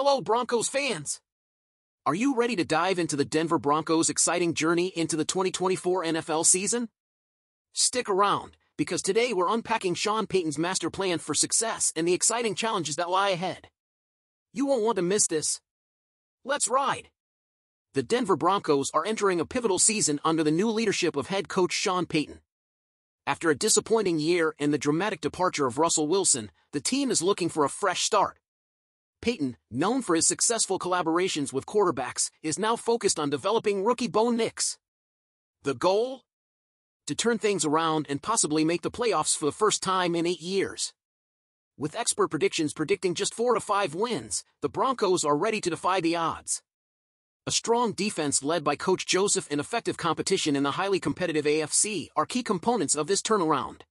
Hello, Broncos fans! Are you ready to dive into the Denver Broncos' exciting journey into the 2024 NFL season? Stick around, because today we're unpacking Sean Payton's master plan for success and the exciting challenges that lie ahead. You won't want to miss this. Let's ride! The Denver Broncos are entering a pivotal season under the new leadership of head coach Sean Payton. After a disappointing year and the dramatic departure of Russell Wilson, the team is looking for a fresh start. Payton, known for his successful collaborations with quarterbacks, is now focused on developing rookie Bo Nix. The goal? To turn things around and possibly make the playoffs for the first time in eight years. With expert predictions predicting just four to five wins, the Broncos are ready to defy the odds. A strong defense led by Coach Joseph and effective competition in the highly competitive AFC are key components of this turnaround.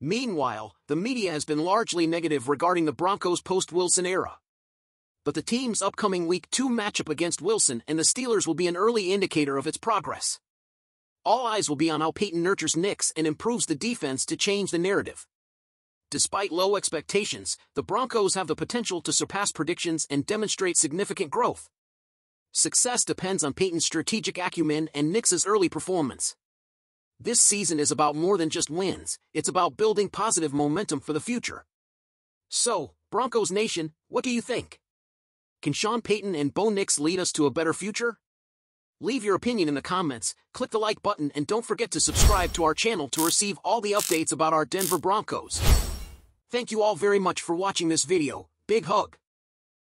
Meanwhile, the media has been largely negative regarding the Broncos' post-Wilson era. But the team's upcoming Week 2 matchup against Wilson and the Steelers will be an early indicator of its progress. All eyes will be on how Payton nurtures Nix and improves the defense to change the narrative. Despite low expectations, the Broncos have the potential to surpass predictions and demonstrate significant growth. Success depends on Payton's strategic acumen and Nix's early performance. This season is about more than just wins, it's about building positive momentum for the future. So, Broncos Nation, what do you think? Can Sean Payton and Bo Nix lead us to a better future? Leave your opinion in the comments, click the like button and don't forget to subscribe to our channel to receive all the updates about our Denver Broncos. Thank you all very much for watching this video, big hug.